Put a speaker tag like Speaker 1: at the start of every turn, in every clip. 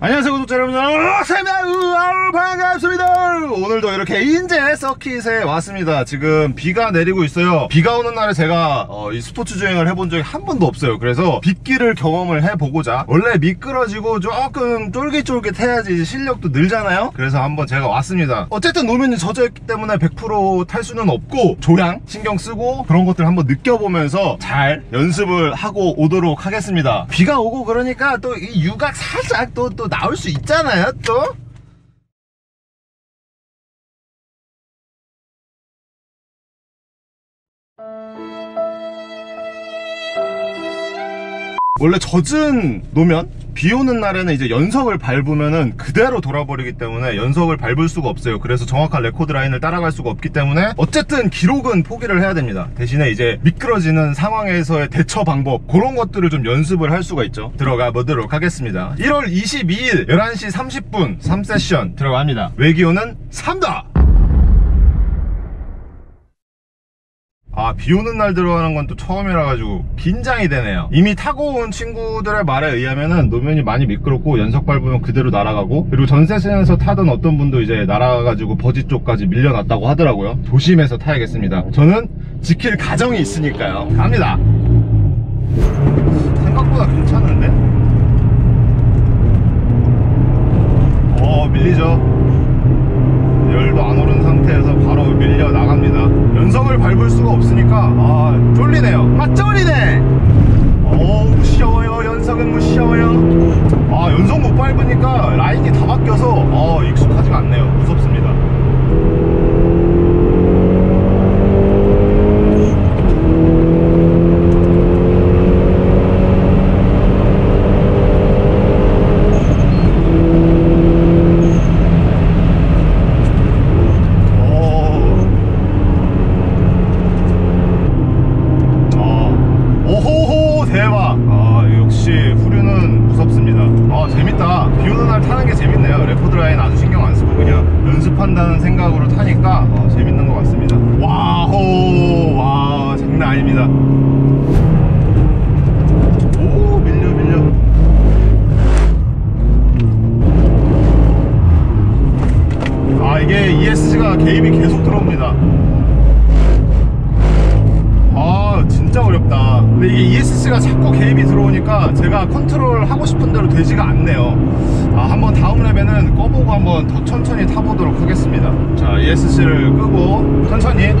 Speaker 1: 안녕하세요 구독자 여러분 반갑습니다. 으아, 반갑습니다. 오늘도 이렇게 인제 서킷에 왔습니다. 지금 비가 내리고 있어요. 비가 오는 날에 제가 어, 이 스포츠 주행을 해본 적이 한 번도 없어요. 그래서 빗길을 경험을 해보고자. 원래 미끄러지고 조금 쫄깃쫄깃 해야지 실력도 늘잖아요. 그래서 한번 제가 왔습니다. 어쨌든 노면이 젖어있기 때문에 100%탈 수는 없고 조향 신경 쓰고 그런 것들 한번 느껴보면서 잘 연습을 하고 오도록 하겠습니다. 비가 오고 그러니까 또 이 유각 살짝 또또 나올 수 있잖아요 또. 원래 젖은 노면 비 오는 날에는 이제 연석을 밟으면은 그대로 돌아버리기 때문에 연석을 밟을 수가 없어요. 그래서 정확한 레코드 라인을 따라갈 수가 없기 때문에 어쨌든 기록은 포기를 해야 됩니다. 대신에 이제 미끄러지는 상황에서의 대처 방법 그런 것들을 좀 연습을 할 수가 있죠. 들어가 보도록 하겠습니다. 1월 22일 11시 30분 3세션 들어갑니다. 외기온은 3도 아, 비 오는 날 들어가는 건 또 처음이라 가지고 긴장이 되네요. 이미 타고 온 친구들의 말에 의하면은 노면이 많이 미끄럽고 연석 밟으면 그대로 날아가고 그리고 전세선에서 타던 어떤 분도 이제 날아가가지고 버지 쪽까지 밀려났다고 하더라고요. 조심해서 타야겠습니다. 저는 지킬 가정이 있으니까요. 갑니다. 생각보다 괜찮은데? 어, 밀리죠? 열도 안 오른 상태에서 바로 밀려 나갑니다. 연석을 밟을 수가 없으니까 아 쫄리네요. 아 쫄리네! 어우 무시워요 연석은 무시워요? 아 연석 못 밟으니까 라인이 다 바뀌어서 어 익숙하지가 않네요. 무섭습니다 아, 오호호 대박 아 역시 후륜은 무섭습니다 아 재밌다. 비 오는 날 타는 게 재밌네요. 레코드 라인 아주 신경 안 쓰고 그냥 연습한다는 생각으로 타니까 어, 재밌는 것 같습니다. 와호! 와 장난 아닙니다 제가 컨트롤 하고 싶은 대로 되지가 않네요. 아 한번 다음 랩에는 꺼보고 한번 더 천천히 타보도록 하겠습니다. 자 ESC를 끄고 천천히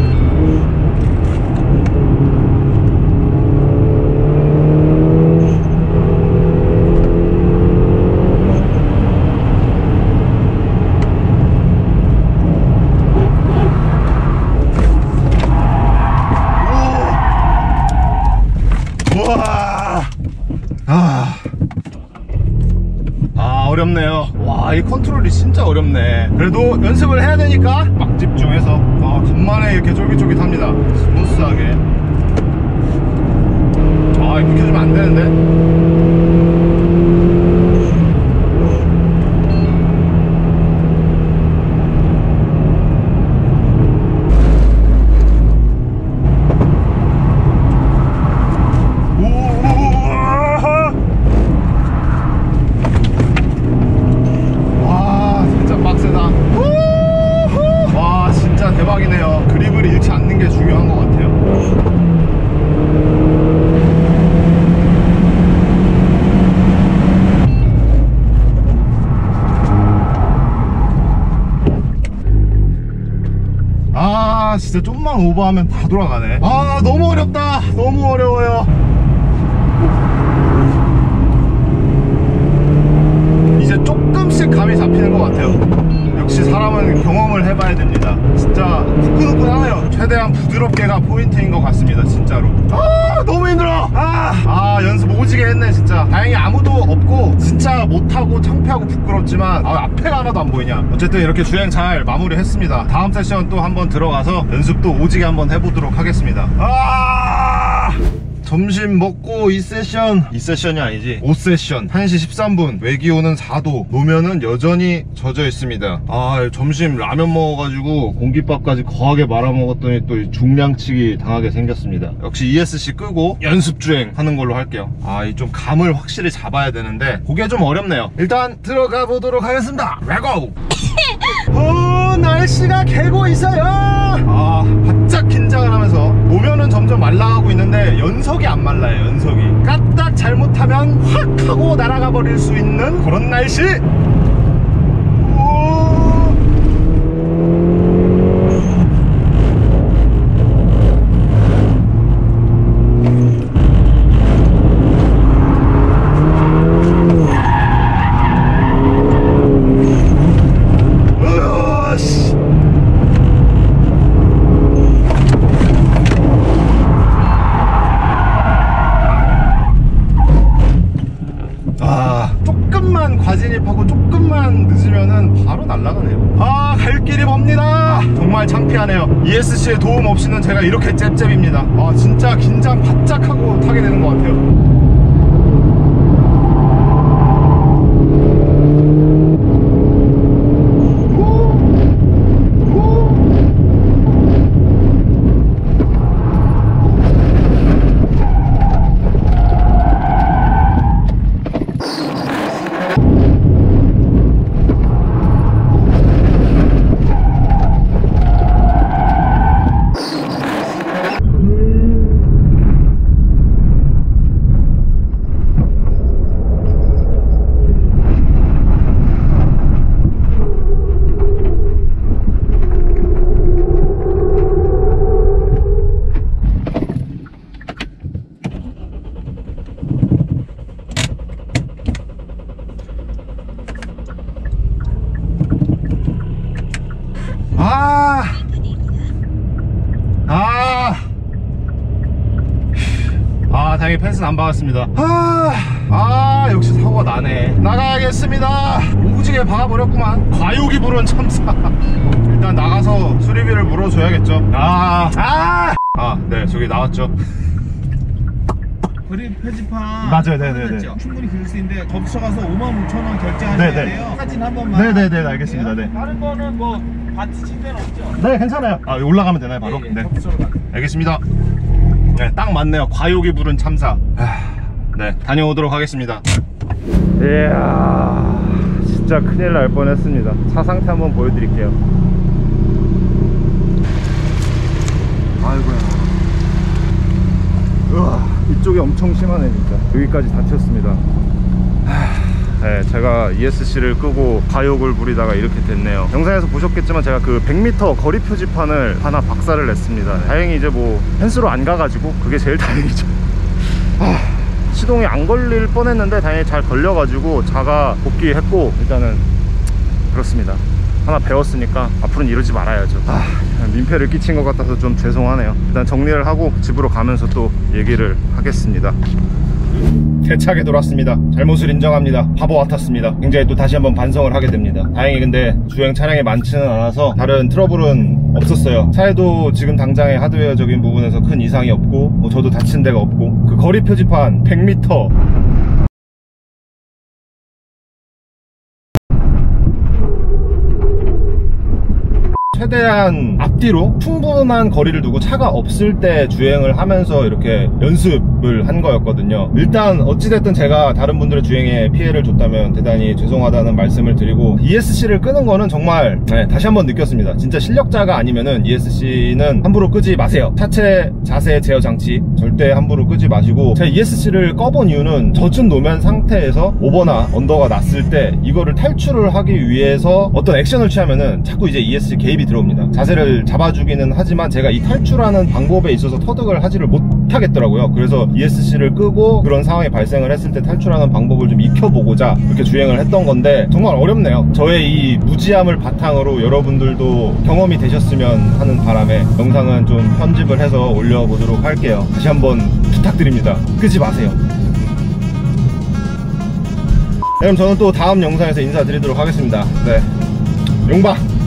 Speaker 1: 우와 아, 아 어렵네요 와 이 컨트롤이 진짜 어렵네. 그래도 연습을 해야 되니까 막 집중해서. 아 간만에 이렇게 쫄깃쫄깃합니다. 스무스하게 아 이렇게 해주면 안 되는데 우와 와 진짜 빡세다 우후. 와 진짜 대박이네요 그립을 잃지 않는 게 중요한 것 같아요 아 진짜 좀만 오버하면 다 돌아가네. 아 너무 어렵다. 너무 어려워요. 이제 조금씩 감이 잡히는 것 같아요. 역시 사람은 경험을 해봐야 됩니다. 진짜 후끈후끈하네요. 최대한 부드럽게가 포인트인 것 같습니다 진짜로. 아 너무 힘들어. 아, 아 연습 오지게 했네 진짜. 다행히 아무도 없고 진짜 못하고 창피하고 부끄럽지만 아, 앞에가 하나도 안 보이냐. 어쨌든 이렇게 주행 잘 마무리했습니다. 다음 세션 또 한번 들어가서 연습도 오지게 한번 해보도록 하겠습니다. 아 점심 먹고 2세션. 2세션이 아니지. 5세션. 1시 13분. 외기온은 4도. 노면은 여전히 젖어 있습니다. 아 점심 라면 먹어가지고 공깃밥까지 거하게 말아먹었더니 또 중량치기 당하게 생겼습니다. 역시 ESC 끄고 연습주행 하는 걸로 할게요. 아 이 좀 감을 확실히 잡아야 되는데 그게 좀 어렵네요. 일단 들어가 보도록 하겠습니다. 레고! 어 날씨가 개고 있어요. 아 바짝 긴장을 하면서 보면은 점점 말라가고 있는데 연석이 안 말라요 연석이. 까딱 잘못하면 확 하고 날아가 버릴 수 있는 그런 날씨 오. 으아, 씨. 아 조금만 과진입하고 조금만 늦으면은 바로 날아가네요 아 갈 길이 멉니다 정말 창피 하네요. ESC의 도움 없이는 제가 이렇게 잽잽입니다. 아 진짜 긴장 바짝 하고 타게 되는 것 같아요 아, 아, 아, 다행히 펜스는 안 박았습니다. 아, 아, 역시 사고가 나네. 나가야겠습니다. 오지게 박아버렸구만. 과욕이 부른 참사. 일단 나가서 수리비를 물어줘야겠죠. 아, 아, 아, 네, 저기 나왔죠.
Speaker 2: 그립 표지판
Speaker 1: 맞아요, 네, 네, 네.
Speaker 2: 충분히 그릴 수 있는데 거기서 가서 5만 5천 원 결제하셔야
Speaker 1: 네, 네.
Speaker 2: 돼요 사진 한 번만
Speaker 1: 네, 네, 네, 알겠습니다. 네.
Speaker 2: 다른 거는 뭐칠 데는 없죠?
Speaker 1: 네, 괜찮아요. 아, 올라가면 되나요, 바로?
Speaker 2: 예, 예.
Speaker 1: 네. 알겠습니다. 네, 딱 맞네요. 과욕이 부른 참사. 아, 네, 다녀오도록 하겠습니다. 이야, 진짜 큰일 날 뻔했습니다. 차 상태 한번 보여드릴게요. 아이고야. 우와, 이쪽이 엄청 심하네, 진짜. 여기까지 다쳤습니다. 네, 제가 ESC를 끄고 과욕을 부리다가 이렇게 됐네요. 영상에서 보셨겠지만 제가 그 100m 거리 표지판을 하나 박살을 냈습니다. 다행히 이제 뭐 펜스로 안 가가지고 그게 제일 다행이죠. 아, 시동이 안 걸릴 뻔했는데 다행히 잘 걸려가지고 자가 복귀했고 일단은 그렇습니다. 하나 배웠으니까 앞으로는 이러지 말아야죠. 아, 민폐를 끼친 것 같아서 좀 죄송하네요. 일단 정리를 하고 집으로 가면서 또 얘기를 하겠습니다. 대차게 돌았습니다. 잘못을 인정합니다. 바보 같았습니다. 굉장히 또 다시 한번 반성을 하게 됩니다. 다행히 근데 주행 차량이 많지는 않아서 다른 트러블은 없었어요. 차에도 지금 당장의 하드웨어적인 부분에서 큰 이상이 없고 뭐 저도 다친 데가 없고 그 거리 표지판 100m 최대한 앞뒤로 충분한 거리를 두고 차가 없을 때 주행을 하면서 이렇게 연습을 한 거였거든요. 일단 어찌됐든 제가 다른 분들의 주행에 피해를 줬다면 대단히 죄송하다는 말씀을 드리고 ESC를 끄는 거는 정말 네, 다시 한번 느꼈습니다. 진짜 실력자가 아니면은 ESC는 함부로 끄지 마세요. 차체 자세 제어 장치 절대 함부로 끄지 마시고 제가 ESC를 꺼본 이유는 젖은 노면 상태에서 오버나 언더가 났을 때 이거를 탈출을 하기 위해서 어떤 액션을 취하면은 자꾸 이제 ESC 개입이 들어옵니다. 자세를 잡아주기는 하지만 제가 이 탈출하는 방법에 있어서 터득을 하지를 못하겠더라고요. 그래서 ESC를 끄고 그런 상황이 발생을 했을 때 탈출하는 방법을 좀 익혀보고자 이렇게 주행을 했던 건데 정말 어렵네요. 저의 이 무지함을 바탕으로 여러분들도 경험이 되셨으면 하는 바람에 영상은 좀 편집을 해서 올려보도록 할게요. 다시 한번 부탁드립니다. 끄지 마세요. 그럼 저는 또 다음 영상에서 인사드리도록 하겠습니다. 네. 용바!